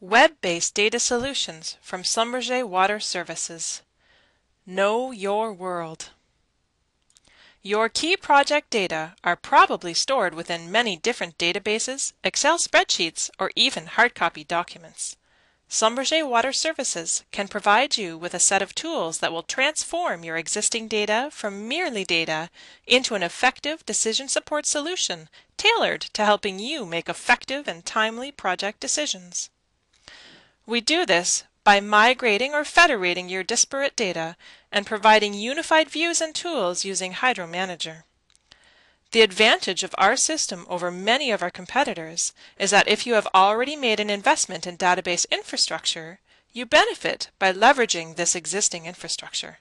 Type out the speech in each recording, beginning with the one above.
Web-based data solutions from Schlumberger Water Services. Know your world. Your key project data are probably stored within many different databases, Excel spreadsheets, or even hard copy documents. Schlumberger Water Services can provide you with a set of tools that will transform your existing data from merely data into an effective decision support solution tailored to helping you make effective and timely project decisions. We do this by migrating or federating your disparate data and providing unified views and tools using HydroManager. The advantage of our system over many of our competitors is that if you have already made an investment in database infrastructure, you benefit by leveraging this existing infrastructure.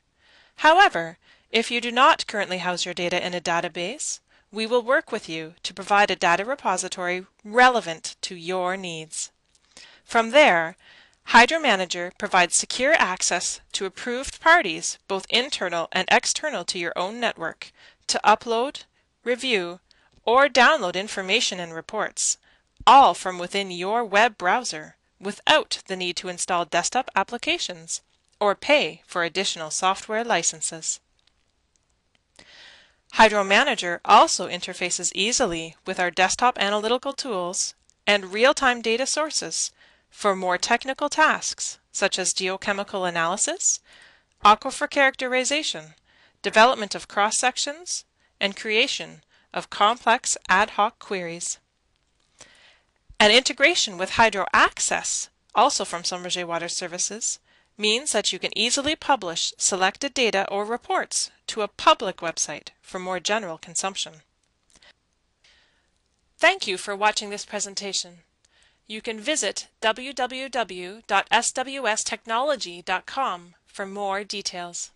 However, if you do not currently house your data in a database, we will work with you to provide a data repository relevant to your needs. From there, HydroManager provides secure access to approved parties, both internal and external to your own network, to upload, review, or download information and reports, all from within your web browser without the need to install desktop applications or pay for additional software licenses. HydroManager also interfaces easily with our desktop analytical tools and real-time data sources for more technical tasks such as geochemical analysis, aquifer characterization, development of cross-sections, and creation of complex ad hoc queries. An integration with Hydro Access, also from Schlumberger Water Services, means that you can easily publish selected data or reports to a public website for more general consumption. Thank you for watching this presentation. You can visit www.swstechnology.com for more details.